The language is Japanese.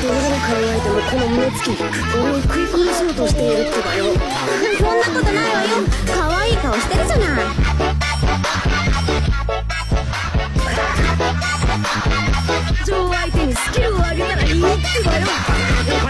えてもこの目つき俺を食い殺そうとしているってばよそんなことないわよ可愛い顔してるじゃないジョ相手にスキルを上げたらいいってばよ。